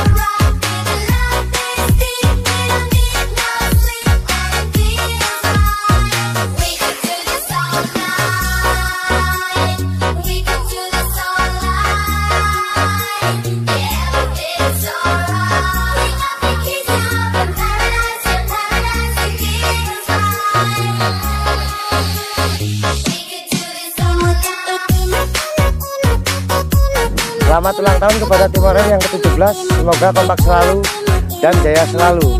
alright. Selamat ulang tahun kepada tim Orel yang ke-17 Semoga kompak selalu dan jaya selalu